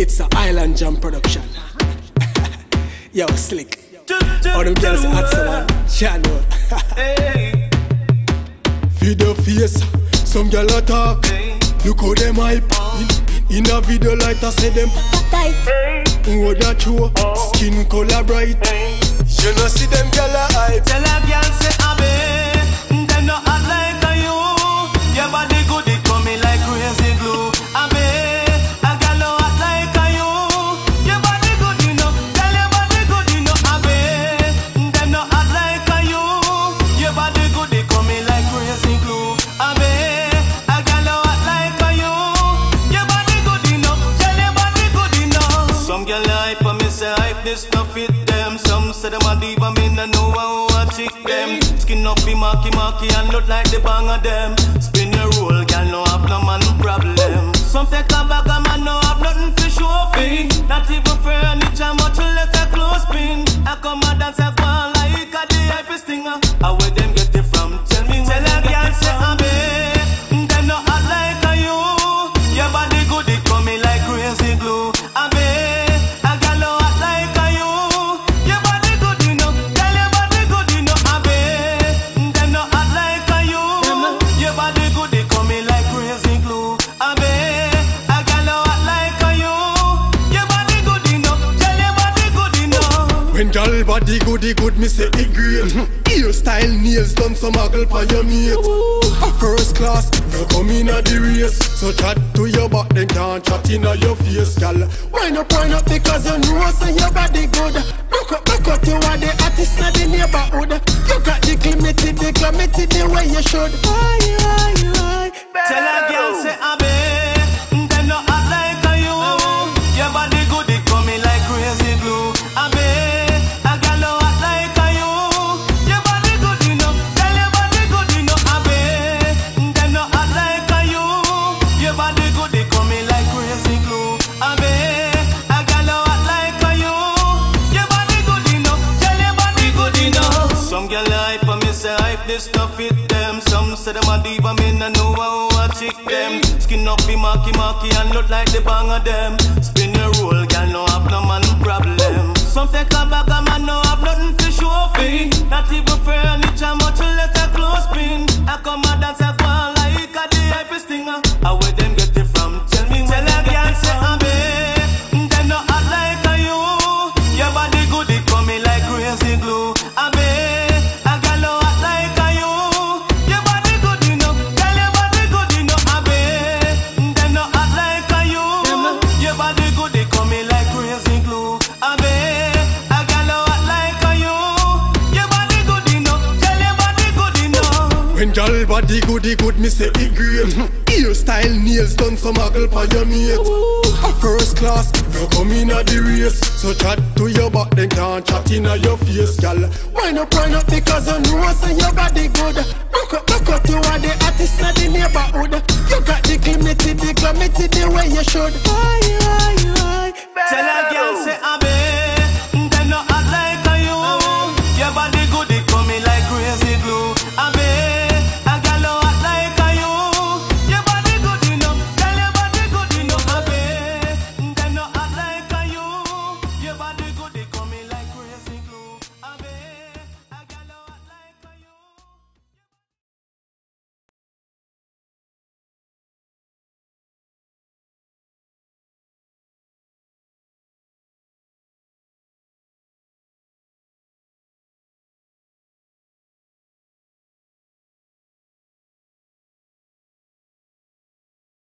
It's a Island Jam production. Yo, slick. All them girls hot someone. Channel. Video face, some girl attack. Look how them hype. In, in a video light, I say them. Who that show? Oh. Skin color bright. You know see them girl hype. Tell a girl say abe, girl hype, and me say hype, this no fit them. Some say them a diva, me no know how I chick them. Skin up be marky marky and look like the bang of them. Spin your roll, girl, no have no man problem. When girl body goody good, me say it great. Hairstyle, nails done some muggle for your mate. A first class, you come in a the race. So chat to your back, then can't chat in your face, girl. Why not point up because you know say your body good. Look up, look up, you are the artist in the neighborhood. You got the climate, the climate the way you should. Why, why, why? Tell a girl say abe, me this stuff fit them. Some say them a diva, me no know how I chick them. Skin up be marky marky and look like the bang of them. Spin your roll, When girl body goody good, me say it great. Hairstyle, nails done some muggle for your mate. A first class, you come in a the race. So chat to your back, then can't chat in your face, girl. Why not point up because you know say your body good. Look up, look up, you are the artist of the neighborhood. You got the climate, the climate the way you should. Why, why, why? Tell a girl say abe,